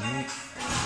Next.